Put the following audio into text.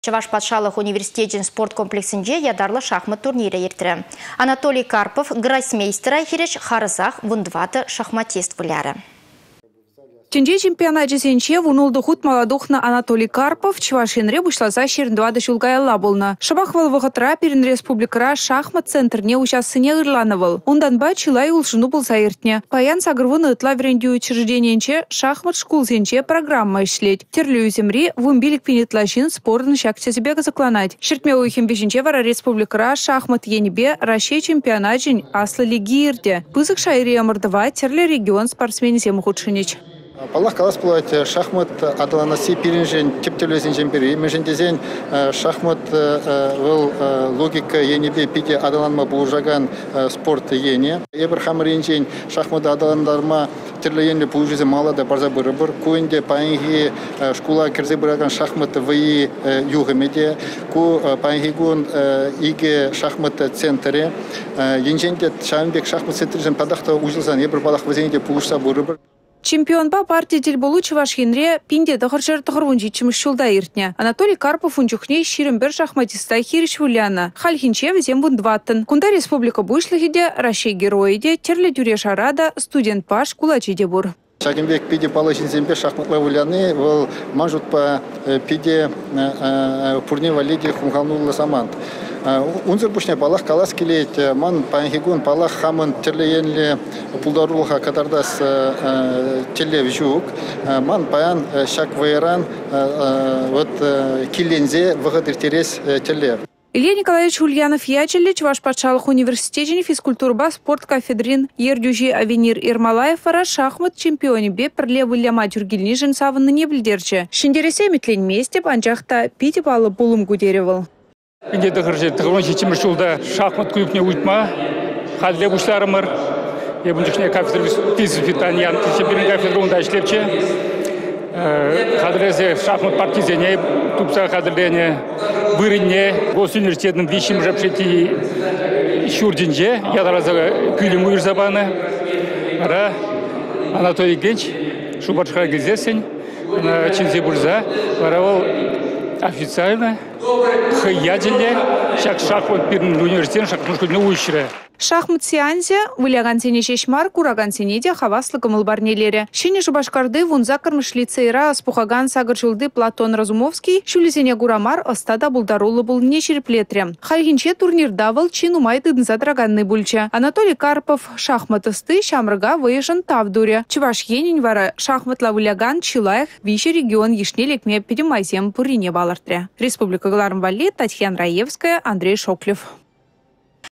Чаваш патшалық университетін спорт комплексінде ядарлы шахмат турнирі ертірі. Анатолий Карпов гроссмейстера хереш харызақ вундваты шахматист выляры. Тенде чемпионат жесенче вунулды хут маладухна Анатолий Карпов чувашинре бушласа шеріндвады шулгайла болны. Шабахвал вғытра перін республикара шахмат центрне учассыне ырланывал. Ондан ба чилай улшыну болса ертне. Паян сагырвыны ытла веренде учреждениенче шахмат шкулсенче программа ишлеть. Терлю земри вумбилик пинетлашин спорын шакче себе закланать. Шертме уйхем бешенче вара республикара шахмат енебе Россия чемпионат жин аслы лиги ирде. Пызык шайри амырдыва терле регион спортсменисем худшинич. Паллах калас булать э, шахмат адаланаси пиринжен типтелесин жемпери. Межендезен э, шахмат был э, логика енебе пите адаланма булжаган спорт ене. Эбір хамринжен шахмат адаландарма тирлеенле булжизе мала да барза быры бір. Куинде паинги школа кирзе быраган шахмат вии югымеде. Ку паинги гун иге шахмат центре. Енженде шамбек шахмат центрежен падахта ужылсан ебір балах вазенде пулышса быры бір. Чемпионба партия делболу Чувашхинре пинде тахырчар тахырвун житчимиш шулда иртне. Анатолий Карпов унчухне ширымбер шахматиста хириш вуляна. Хальхинче везем дваттын. Кунда республика буйшлыхиде, Россия героиде, терле дюре шарада, студент паш кулачиде бур. Шагимбек пиде палашин зембе шахматла вуляны, вол мажут по пиде пурне валиде хумхалнула самант. Унзыр бушне балах калас келет, ман панхигун балах хамын терлеенле пулдарулха катардас телев жук, ман паян шак вайран вот килензе выгодыр терес телев. Илья Николаевич Ульянов ячелі Чуваш патшалық университетіне физкультурба спорт кафедрин ердюжи авенир Ирмалаев ара шахмат чемпионе бе пірле вылляма тюргилни жын савынны не білдерчі. Шендересе метлен месте панчақта пити балы булым гудеревал. Инде дығыржы тығырын шечімір жолда шахмат клубне ұйтма, халде бұшларымыр, ебін жүшіне кафедр физфитаниян, кешеберін кафедр онда ішлепче. Қадірезе шахмат партизене, тупса қадірлене, вырынне, гос университетінің вишім жапшети шурдинже, ядараза күлім үйір забаны. Ара Анатолий Генч, шубаршыға кезесін, чинзе бурза, ара ол официально Ходядиле, шак шак вот перед университетом, шак нужно не учили. Шахмат сеансе выляган сене шешмар, кураган сене де хаваслы кымыл барнелері. Шене жубашкарды вунза кырмыш лицейра спухаган сагыр жылды Платон Разумовский, шулесене гурамар остада булдарулы был не череплетре. Хайхинче турнирда выл чин бульча. Анатолий Карпов шахматысты шамрыга выезжен тавдуре. Чуваш енин вара шахматла выляган чилаях вище регион ешнелекме перемайзем пурине балартре. Республика Татьяна Раевская, Андрей Шоклев.